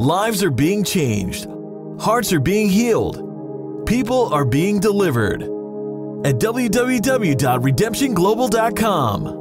Lives are being changed, hearts are being healed, people are being delivered. At www.redemptionglobal.com.